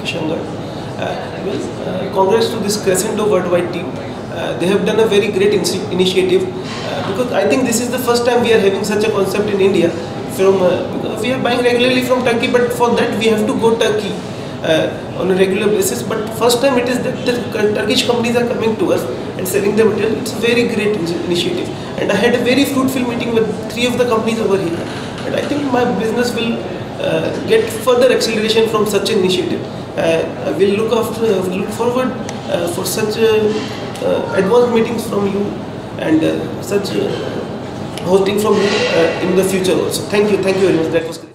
Kishangarh. Uh, well, uh, congrats to this Crescendo Worldwide team. Uh, they have done a very great initiative because I think this is the first time we are having such a concept in India. From we are buying regularly from Turkey, but for that we have to go Turkey uh, on a regular basis. But first time it is that the Turkish companies are coming to us and selling the material. It's a very great initiative, and I had a very fruitful meeting with three of the companies over here, and I think my business will Uh, get further acceleration from such initiative. Uh, I will look after, uh, look forward uh, for such uh, advanced meetings from you and such hosting from you in the future also. Thank you, thank you very much. That was.